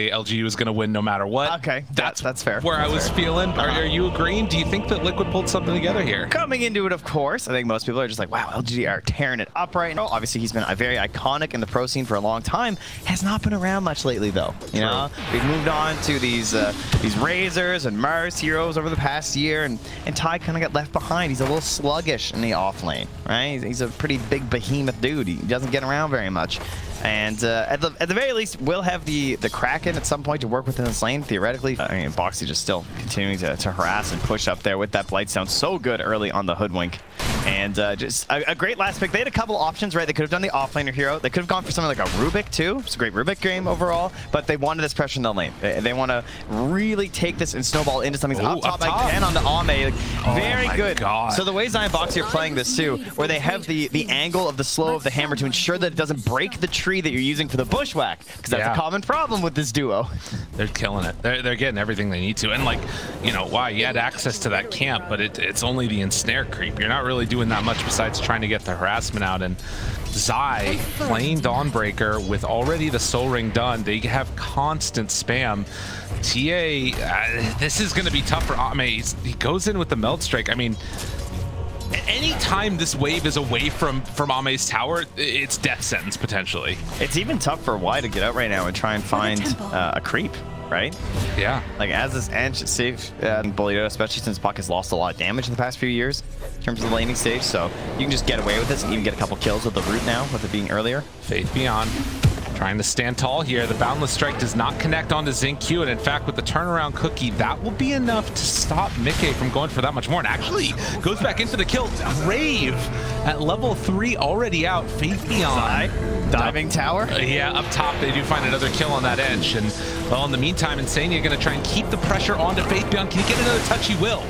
LG was going to win no matter what. Okay, that's that's fair. Where that's I was fair. feeling. Are, are, you agreeing? Do you think that Liquid pulled something together here? Coming into it, of course, I think most people are just like, wow, LGD are tearing it up right now. Obviously, he's been very iconic in the pro scene for a long time. Has not been around much lately, though. You know, we've moved on to these uh, these Razors and Mars heroes over the past year, and and Ty kind of got left behind. He's a little sluggish in the off lane, right? He's, he's a pretty big behemoth dude. He doesn't get around very much. And uh, at, the, at the very least, we'll have the, the Kraken at some point to work within this lane, theoretically. I mean, Boxi just still continuing to, to harass and push up there with that Blightstone. So good early on the Hoodwink. And uh, just a, a, great last pick. They had a couple options, right? They could have done the offlaner hero. They could have gone for something like a Rubik, too. It's a great Rubik game overall. But they wanted this pressure in the lane. They, they want to really take this and snowball into something Ooh, up top, up top. again on the Ame. Like, Oh very good. God. So the way Zion Boxi are playing this, too, where they have the, the angle of the slow of the hammer to ensure that it doesn't break the tree that you're using for the bushwhack. Because that's Yeah. a common problem with this duo. They're killing it. They're, they're getting everything they need to. And like, you know, why you had access to that camp, but it, it's only the ensnare creep. You're not really doing that much besides trying to get the harassment out. And Zai playing Dawnbreaker with already the Soul Ring done. They have constant spam. TA, uh, this is going to be tough for Ame. He's, he goes in with the Meld Strike. I mean, anytime this wave is away from from Ame's tower, it's death sentence potentially. It's even tough for Y to get out right now and try and find uh, a creep, right? Yeah. Like as this edge safe uh, Bolito, especially since Puck has lost a lot of damage in the past few years in terms of the laning stage, so you can just get away with this and even get a couple kills with the root now, with it being earlier. Faith_bian trying to stand tall here. The Boundless Strike does not connect onto XinQ, and in fact, with the turnaround cookie, that will be enough to stop miCKe from going for that much more. And actually goes back into the kill. Grave at level three already out. Faith_bian. Diving tower. Uh, yeah, up top, they do find another kill on that edge. And, well, in the meantime, Insania going to try and keep the pressure onto Faith_bian. Can he get another touch? He will.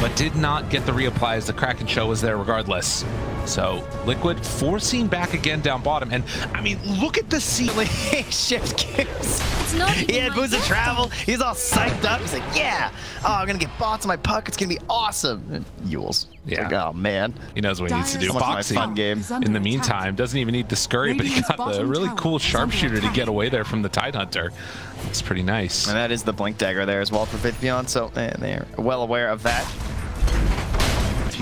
But did not get the reapply as the Kraken show was there regardless. So, Liquid forcing back again down bottom. And, I mean, look at the ceiling. Shift kicks. It's not He had my boots of death travel. He's all psyched up. He's like, yeah. Oh, I'm going to get bots in my puck. It's going to be awesome. And Yules. Yeah. Like, oh, man. He knows what he needs to do. So much my Boxing. fun game. in the meantime, doesn't even need the scurry, but he got the really cool sharpshooter to get away there from the Tidehunter. It's pretty nice. And that is the Blink Dagger there as well for Faith_bian, so eh, they're well aware of that.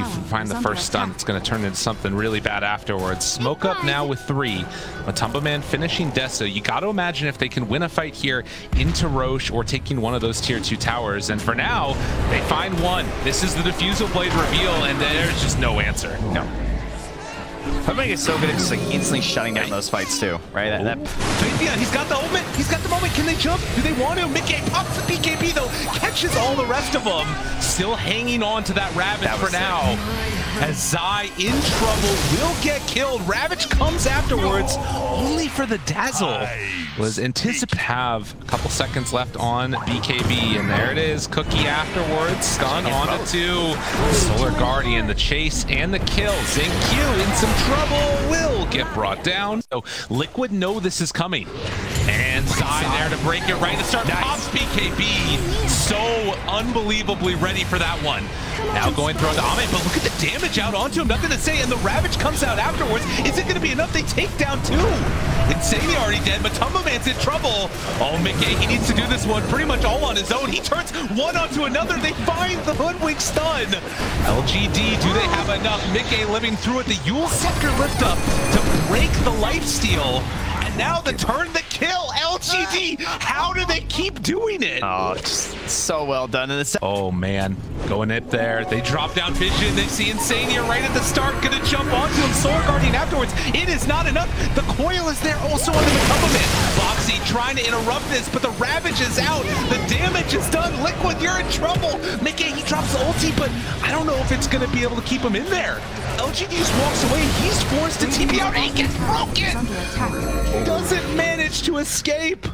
If you find the first stun, it's going to turn into something really bad afterwards. Smoke up now with three. Matumbaman finishing Deso. You got to imagine if they can win a fight here into Roche or taking one of those tier two towers. And for now, they find one. This is the Diffusal Blade reveal, and there's just no answer. No. Hoodwink is so good at just like instantly shutting down those fights too, right? That, that Fabian, he's got the moment. He's got the moment. Can they jump? Do they want to? miCKe pops the BKB though, catches all the rest of them. Still hanging on to that Ravage That for sick. now. As Zai in trouble will get killed. Ravage comes afterwards, only for the dazzle. Was anticipate have a couple seconds left on BKB, and there it is. Cookie afterwards, stun onto two. Solar Guardian, the chase and the kill. XinQ in some trouble will get brought down. So Liquid know this is coming. And Zai there to break it right to the start. Pops BKB. So unbelievably ready for that one. Now going through the Ame, but look at the damage out onto him. Nothing to say. And the Ravage comes out afterwards. Is it going to be enough? They take down two. Insania already dead. Matumbaman's in trouble. Oh, miCKe, he needs to do this one pretty much all on his own. He turns one onto another. They find the Hoodwink stun. LGD, do they have enough? miCKe living through it. The Yule Scepter lift up to break the lifesteal. And now the turn, the kill. LGD, how do they keep doing it? oh, just so well done in the Oh man, going it there. They drop down vision. They see Insania right at the start. Gonna jump onto him. Soul Guardian afterwards. It is not enough. The coil is there also under the Matumbaman. Boxy trying to interrupt this, but the Ravage is out. The damage is done. Liquid, you're in trouble. miCKe, he drops the ulti, but I don't know if it's gonna be able to keep him in there. LGD just walks away. He's forced to TP out. He gets broken. Under attack. Doesn't manage to escape.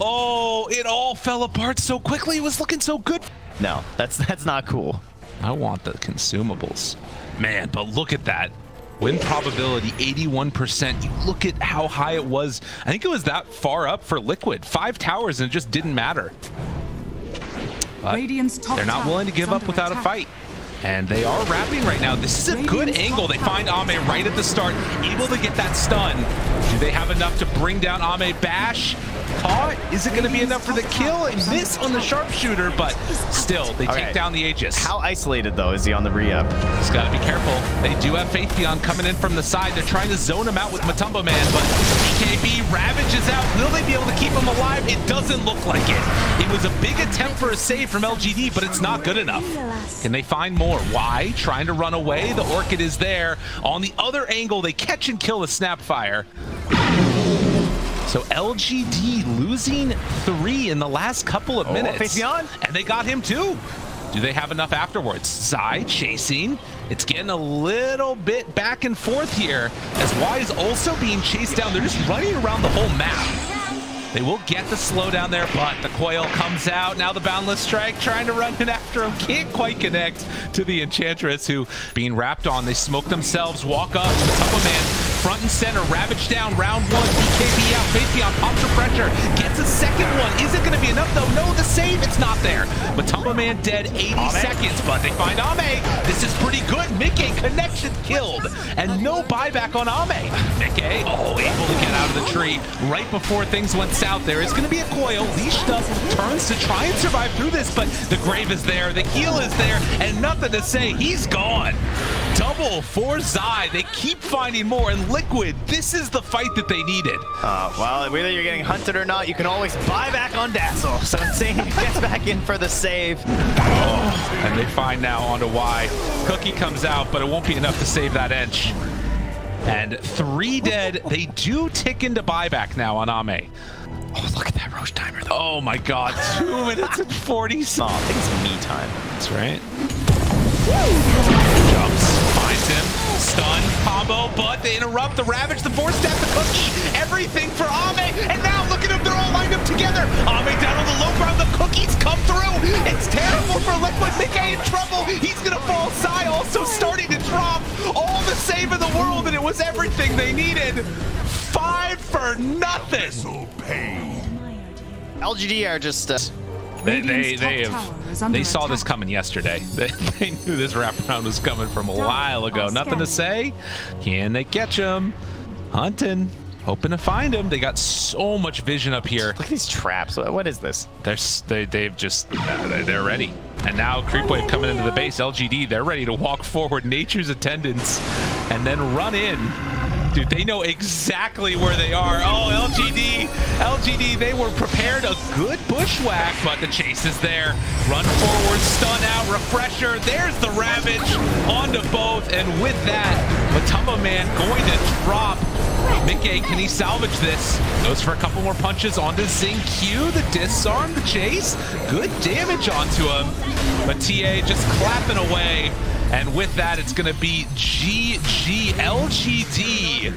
Oh, it all fell apart so quickly. It was looking so good. No, that's that's not cool. I want the consumables. Man, but look at that. Win probability 81%. You look at how high it was. I think it was that far up for Liquid. Five towers and it just didn't matter. But they're not willing to give up under without a fight. And they are wrapping right now. This is a good angle. They find Ame right at the start, able to get that stun. Do they have enough to bring down Ame Bash? Caught. Is it going to be enough for the kill? And miss on the sharpshooter, but still, they take down the Aegis. How isolated, though, is he on the re-up? He's got to be careful. They do have Faith_bian coming in from the side. They're trying to zone him out with Matumbaman, but BKB ravages out. Will they be able to keep him alive? It doesn't look like it. It was a big attempt for a save from LGD, but it's not good enough. Can they find more? Why? Trying to run away. The Orchid is there. On the other angle, they catch and kill the Snapfire. So LGD losing three in the last couple of Oh, minutes. And they got him too. Do they have enough afterwards? Zai chasing. It's getting a little bit back and forth here as Y is also being chased down. They're just running around the whole map. They will get the slowdown there, but the coil comes out. Now the Boundless Strike trying to run in after him. Can't quite connect to the Enchantress who being wrapped on. They smoke themselves, walk up. Matumbaman front and center. Ravage down. Round one. BKB out. Faith_bian pops for pressure. Gets a second one. Is it going to be enough though? No, the save. It's not there. Matumbaman dead 80 Ame. seconds, but they find Ame. This is pretty good. miCKe connection killed. And no buyback on Ame. miCKe, oh, able to get out of the tree right before things went south. there. It's going to be a coil. Leashed up, turns to try and survive through this, but the grave is there, the heal is there, and nothing to say. He's gone. Double for Zai. They keep finding more. And Liquid, this is the fight that they needed. Uh, well, whether you're getting hunted or not, you can always buy back on Dazzle. So Insane gets back in for the save. And they find now onto Y. Cookie comes out, but it won't be enough to save that inch. And three dead. They do tick into buyback now on Ame. Oh, look at that Roche timer, though. Oh my god, two minutes and 40 Oh, I think it's me time. That's right. Jumps, finds him, stun, combo, but they interrupt the Ravage, the four step, the cookie, everything for Ame, and now look at them, they're all lined up together. Ame down on the low ground, the cookies come through. It's terrible for Liquid, miCKe in trouble. He's gonna fall. Zai also starting to drop. All the save in the world, and it was everything they needed. Five for nothing. LGD are just. Uh, They they they have tower is under they saw this coming yesterday. They, they knew this wraparound was coming from a while ago. I'll Nothing to say. Can they catch him? Hunting, hoping to find him. They got so much vision up here. look at these traps. What what is this? They're, they, they've just uh, they- they're ready. And now Creepwave coming into the base. LGD they're ready to walk forward. Nature's Attendants, and then run in. Dude, they know exactly where they are. Oh, LGD, LGD, they were prepared. A good bushwhack, but the chase is there. Run forward, stun out, refresher. There's the Ravage onto both. And with that, Matumbaman going to drop. miCKe, can he salvage this? Goes for a couple more punches onto Zing Q. The disarm, the chase. Good damage onto him. But TA just clapping away. And with that, it's going to be GG LGD.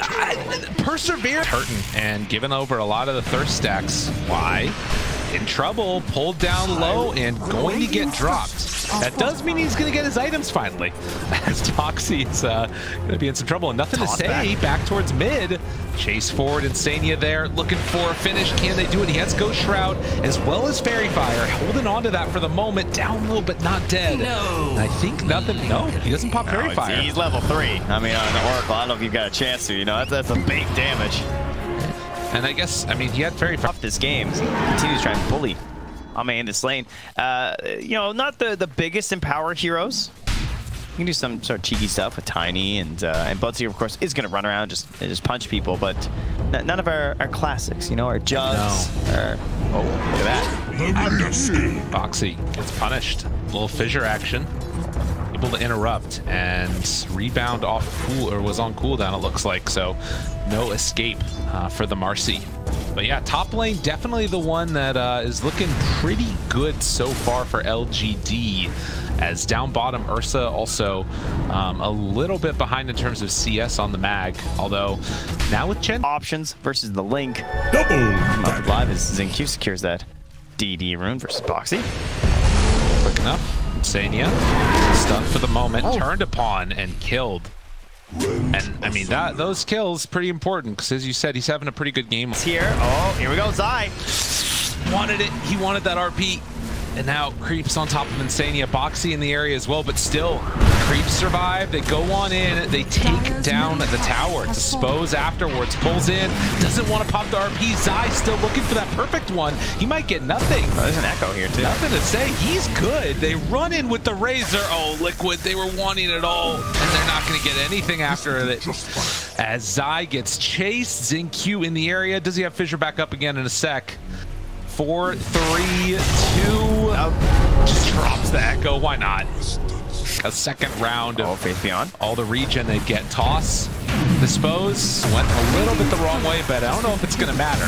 Ah, persevere. Hurting and giving over a lot of the thirst stacks. Why? In trouble, pulled down low, and going to get dropped. That does mean he's going to get his items finally. As Toxie's uh, going to be in some trouble. And nothing to say. back. Back towards mid. Chase forward, Insania there, looking for a finish. Can they do it? He has Ghost Shroud as well as Faerie Fire. Holding on to that for the moment. Down low, but not dead. No. I think nothing. No, he doesn't pop Faerie Fire. He's level three. I mean, on the Oracle, I don't know if you've got a chance to. You know, that's, that's a big damage. And I guess, I mean, he had very Fire. Up this game. He continues to try and bully Ame in this lane. Uh, you know, not the, the biggest in power heroes. You can do some sort of cheeky stuff with Tiny, and uh, and Budsy, of course, is going to run around just and just punch people, but n- none of our, our classics, you know, our Jugs, our... Oh, look at that. Foxy gets punished. little fissure action. Able to interrupt and rebound off cool or was on cooldown it looks like so no escape uh, for the Marcy. But yeah, top lane definitely the one that uh, is looking pretty good so far for LGD. As down bottom, Ursa also um, a little bit behind in terms of CS on the mag. Although now with Chen Options versus the Link. Up live as XinQ secures that DD rune versus Boxi. quick enough. Insania stunned for the moment, Oh. turned upon and killed. And I mean that those kills pretty important because as you said, he's having a pretty good game. Here. Oh, here we go, Zai. Wanted it. He wanted that RP. And now Creeps on top of Insania. Boxi in the area as well, but still, Creeps survive. They go on in. They take down the tower. Dispose afterwards. Pulls in. Doesn't want to pop the RP. Zai still looking for that perfect one. He might get nothing. Oh, there's an echo here, too. Nothing to say. He's good. They run in with the Razor. Oh, Liquid, they were wanting it all. And they're not going to get anything after it. As Zai gets chased. XinQ in the area. Does he have Fissure back up again in a sec? Four, three, two. Oh. Just drops the Echo. Why not? A second round Oh, of Faith_bian. all the region. They get toss. Dispose went a little bit the wrong way, but I don't know if it's going to matter.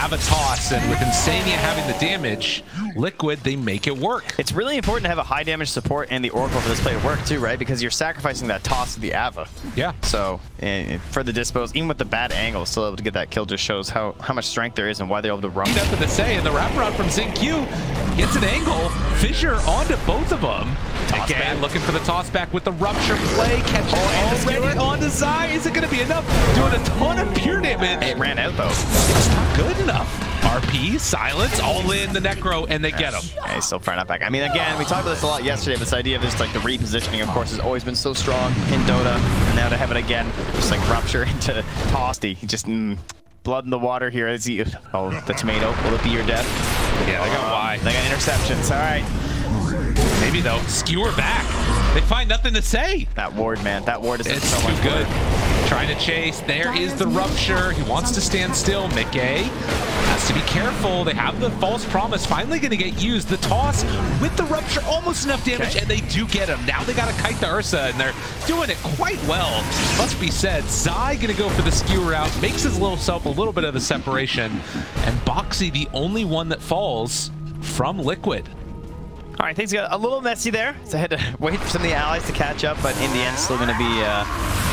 Have a toss, and with Insania having the damage, Liquid, they make it work. It's really important to have a high damage support and the Oracle for this play to work too, right? Because you're sacrificing that toss to the Ava. Yeah. So and for the dispose, even with the bad angle, still able to get that kill just shows how, how much strength there is and why they're able to run. Nothing to say, and the wraparound from XinQ gets an angle. Fissure onto both of them. Toss Again, back. looking for the toss back with the rupture play. Catches Oh, the already on to Zai. Is it going to be enough? Doing a ton of pure damage. It ran out though. It's not good enough. RP, silence, all in the Necro, and they get him. Yeah, he's still firing up back. I mean, again, we talked about this a lot yesterday. This idea of just like the repositioning, of course, has always been so strong in Dota, and now to have it again, just like rupture into Toasty. He just mm, blood in the water here. Is he? Oh, the tomato. Will it be your death? Yeah, they got Um, Y. They got interceptions. All right. Maybe though, skewer back. They find nothing to say. That ward, man. That ward is It's so too much good. Trying to chase. There is the rupture. He wants to stand still. miCKe has to be careful. They have the false promise finally going to get used. The toss with the rupture, almost enough damage, Okay. and they do get him. Now they got to kite the Ursa, and they're doing it quite well. Must be said. Zai going to go for the skewer out, makes his little self a little bit of a separation, and Boxi the only one that falls from Liquid. All right, things got a little messy there. So I had to wait for some of the allies to catch up, but in the end, still going to be. Uh,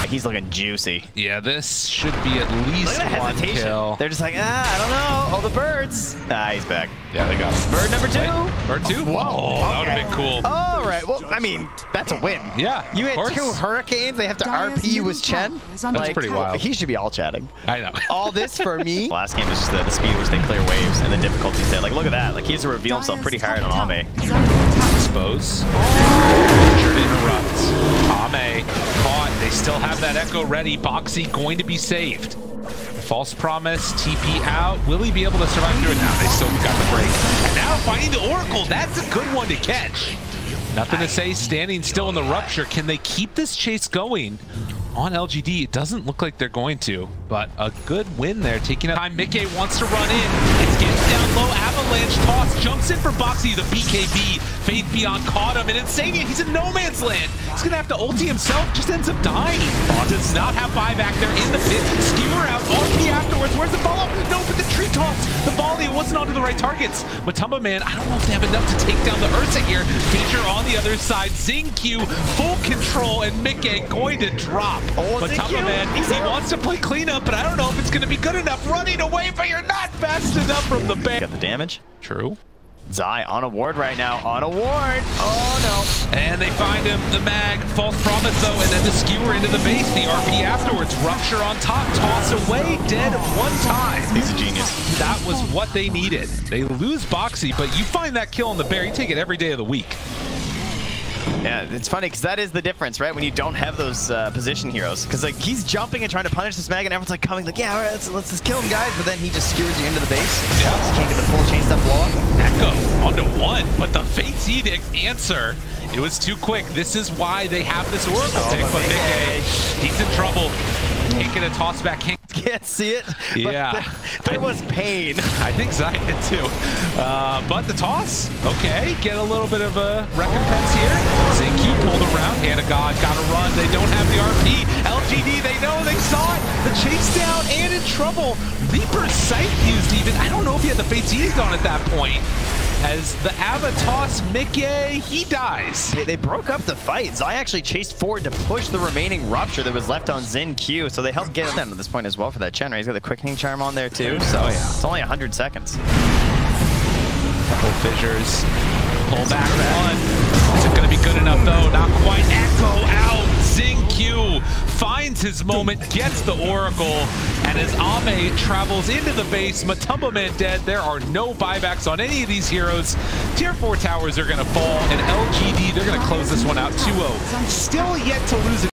he's looking juicy. Yeah, this should be at Look least at that one hesitation. kill. They're just like, ah, I don't know. Oh, the birds. Ah, he's back. Yeah, they got him. Bird number two. Wait, bird two? Whoa, Oh, that would have been cool. All right. Well, I mean, that's a win. Yeah, You of had course. two hurricanes. They have to Dyer's RP you with Chen. tower is under That's pretty wild. He should be all chatting. I know. All this for me. Last game was just the, the speed at which they clear waves and the difficulty there. Like, look at that. Like, he has to reveal himself pretty hard on Ame. Is under attack. Expose. Richard interrupts. Ame caught. They still have that echo ready. Boxi going to be saved. False promise, TP out. Will he be able to survive through it? Now they still got the break. And now finding the Oracle. That's a good one to catch. Nothing to say, standing still in the rupture. Can they keep this chase going? On LGD, it doesn't look like they're going to, but a good win there. Taking up time, miCKe wants to run in. It's getting down low, avalanche toss, jumps in for Boxy, the BKB. Faith_bian caught him, and Insania, he's in no man's land. He's gonna have to ulti himself, just ends up dying. Does not have buyback there in the pit. Skewer out, RP afterwards. Where's the follow-up? No, but the tree toss, the volley, it wasn't onto the right targets. Matumbaman, I don't know if they have enough to take down the Ursa here. Fissure on the other side, XinQ full control, and miCKe going to drop. Oh, Matumba XinQ, Man, he's he out. wants to play cleanup, but I don't know if it's gonna be good enough. Running away, but you're not fast enough from the back. Got the damage. True. Zai on a ward right now. On a ward. Oh, no. And they find him, the mag, false promise though, and then the skewer into the base, the RP afterwards, rupture on top, toss away, dead one time. He's a genius. That was what they needed. They lose Boxi, but you find that kill on the bear, you take it every day of the week. Yeah, it's funny because that is the difference, right? When you don't have those uh, position heroes, because like he's jumping and trying to punish this mag, and everyone's like coming, like, yeah, all right, let's let's just kill him, guys. But then he just skewers you into the base. Yeah. Just can't get the full chain stuff blow up. Echo onto one, but the Fate's Edict answer, it was too quick. This is why they have this Oracle Oh, pick, but Big. A, he's in trouble. Can't get a toss back, can't Can't see it. Yeah. th- there was pain. I think Zion did too. Uh, but the toss, okay, get a little bit of a recompense here. ZQ pulled around, hand of God, gotta run. They don't have the RP. LGD, they know, they saw it. The chase down and in trouble. Reaper's sight used even. I don't know if he had the Fates on at that point. As the Ava toss miCKe, he dies. They, they broke up the fight. Zai actually chased forward to push the remaining rupture that was left on XinQ, so they helped get them at this point as well for that Chen. right? He's got the quickening charm on there too, so Oh, yeah. it's only 100 seconds. Couple fissures. Pull back one. Is it going to be good enough though? Not quite. Echo out. XinQ finds his moment, gets the Oracle, and as Ame travels into the base, Matumbaman dead. There are no buybacks on any of these heroes. Tier 4 towers are going to fall, and LGD, they're going to close this one out 2-0. Still yet to lose